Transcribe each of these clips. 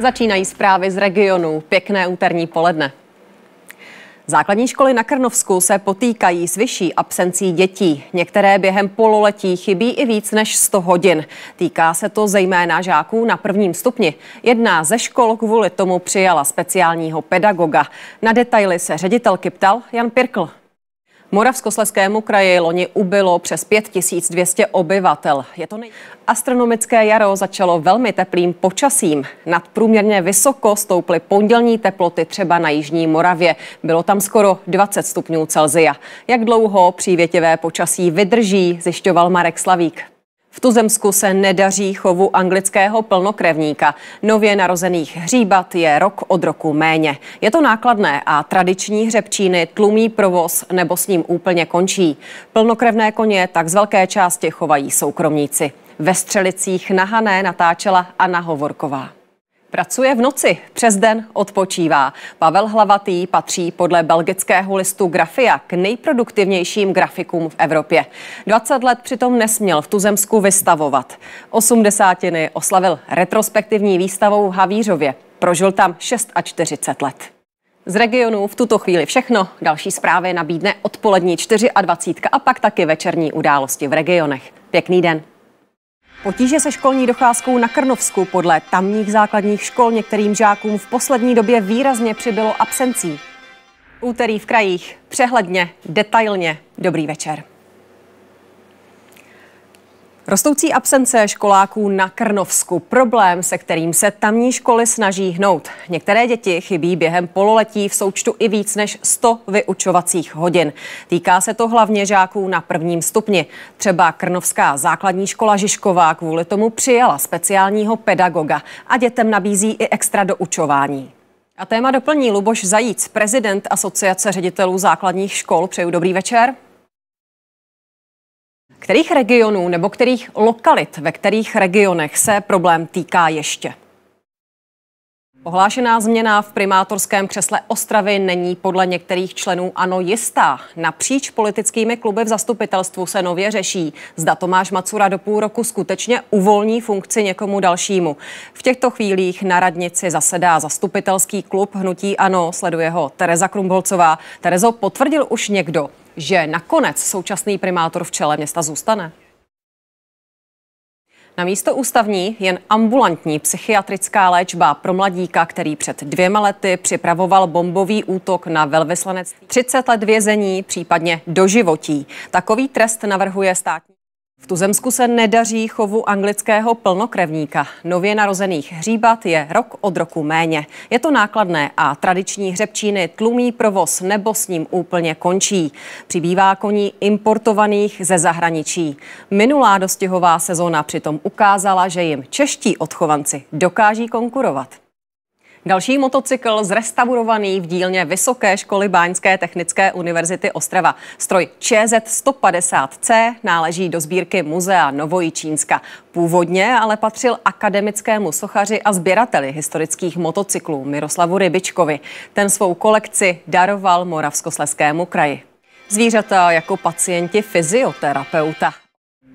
Začínají zprávy z regionu. Pěkné úterní poledne. Základní školy na Krnovsku se potýkají s vyšší absencí dětí. Některé během pololetí chybí i víc než 100 hodin. Týká se to zejména žáků na prvním stupni. Jedna ze škol kvůli tomu přijala speciálního pedagoga. Na detaily se ředitelky ptal Jan Pirkl. Moravskosleskému kraji loni ubylo přes 5200 obyvatel. Je to nej... Astronomické jaro začalo velmi teplým počasím. Nadprůměrně vysoko stouply pondělní teploty třeba na Jižní Moravě. Bylo tam skoro 20 stupňů Celzia. Jak dlouho přívětivé počasí vydrží, zjišťoval Marek Slavík. V Tuzemsku se nedaří chovu anglického plnokrevníka. Nově narozených hříbat je rok od roku méně. Je to nákladné a tradiční hřebčíny tlumí provoz nebo s ním úplně končí. Plnokrevné koně tak z velké části chovají soukromníci. Ve Střelicích na Hané natáčela Anna Hovorková. Pracuje v noci, přes den odpočívá. Pavel Hlavatý patří podle belgického listu Grafia k nejproduktivnějším grafikům v Evropě. 20 let přitom nesměl v Tuzemsku vystavovat. Osmdesátiny oslavil retrospektivní výstavou v Havířově. Prožil tam 46 let. Z regionu v tuto chvíli všechno. Další zprávy nabídne odpolední 24 a pak taky večerní události v regionech. Pěkný den. Potíže se školní docházkou na Krnovsku podle tamních základních škol některým žákům v poslední době výrazně přibylo absencí. Úterý v krajích. Přehledně, detailně. Dobrý večer. Rostoucí absence školáků na Krnovsku. Problém, se kterým se tamní školy snaží hnout. Některé děti chybí během pololetí v součtu i víc než 100 vyučovacích hodin. Týká se to hlavně žáků na prvním stupni. Třeba Krnovská základní škola Žižková kvůli tomu přijala speciálního pedagoga a dětem nabízí i extra doučování. A téma doplní Luboš Zajíc, prezident Asociace ředitelů základních škol. Přeju dobrý večer. Kterých regionů nebo kterých lokalit, ve kterých regionech se problém týká ještě? Ohlášená změna v primátorském křesle Ostravy není podle některých členů ANO jistá. Napříč politickými kluby v zastupitelstvu se nově řeší, zda Tomáš Macura do půl roku skutečně uvolní funkci někomu dalšímu. V těchto chvílích na radnici zasedá zastupitelský klub Hnutí ANO, sleduje ho Tereza Krumbolcová. Terezo, potvrdil už někdo, že nakonec současný primátor v čele města zůstane? Na místo ústavní jen ambulantní psychiatrická léčba pro mladíka, který před dvěma lety připravoval bombový útok na velvyslanec 30 let vězení, případně doživotí. Takový trest navrhuje státní v Tuzemsku se nedaří chovu anglického plnokrevníka. Nově narozených hříbat je rok od roku méně. Je to nákladné a tradiční hřebčíny tlumí provoz nebo s ním úplně končí. Přibývá koní importovaných ze zahraničí. Minulá dostihová sezóna přitom ukázala, že jim čeští odchovanci dokáží konkurovat. Další motocykl zrestaurovaný v dílně Vysoké školy Báňské technické univerzity Ostrava. Stroj ČZ 150C náleží do sbírky Muzea Novojičínska. Původně ale patřil akademickému sochaři a sběrateli historických motocyklů Miroslavu Rybičkovi. Ten svou kolekci daroval Moravskosleskému kraji. Zvířata jako pacienti fyzioterapeuta.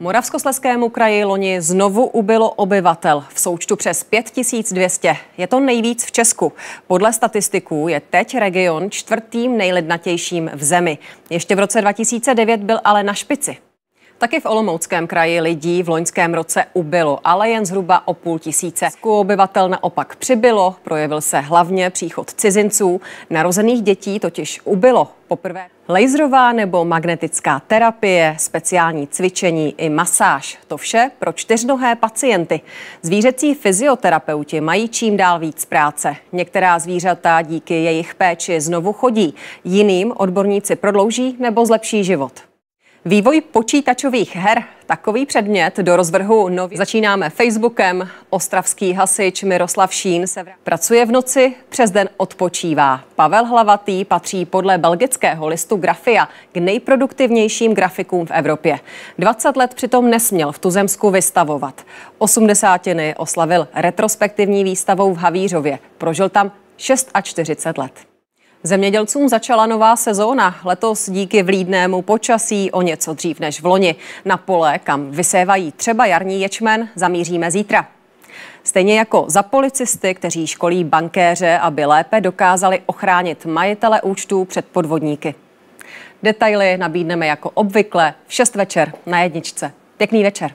Moravskosleskému kraji loni znovu ubylo obyvatel v součtu přes 5200. Je to nejvíc v Česku. Podle statistiků je teď region čtvrtým nejlednatějším v zemi. Ještě v roce 2009 byl ale na špici. Taky v Olomouckém kraji lidí v loňském roce ubylo, ale jen zhruba o půl tisíce. Zku obyvatel naopak přibylo, projevil se hlavně příchod cizinců. Narozených dětí totiž ubylo poprvé. Laserová nebo magnetická terapie, speciální cvičení i masáž. To vše pro čtyřnohé pacienty. Zvířecí fyzioterapeuti mají čím dál víc práce. Některá zvířata díky jejich péči znovu chodí. Jiným odborníci prodlouží nebo zlepší život. Vývoj počítačových her, takový předmět do rozvrhu nový. Začínáme Facebookem. Ostravský hasič Miroslav Šín se pracuje v noci, přes den odpočívá. Pavel Hlavatý patří podle belgického listu Grafia k nejproduktivnějším grafikům v Evropě. 20 let přitom nesměl v Tuzemsku vystavovat. Osmdesátiny oslavil retrospektivní výstavou v Havířově. Prožil tam 46 let. Zemědělcům začala nová sezóna. Letos díky vlídnému počasí o něco dřív než v loni. Na pole, kam vysévají třeba jarní ječmen, zamíříme zítra. Stejně jako za policisty, kteří školí bankéře, aby lépe dokázali ochránit majitele účtů před podvodníky. Detaily nabídneme jako obvykle v 6 večer na jedničce. Pěkný večer.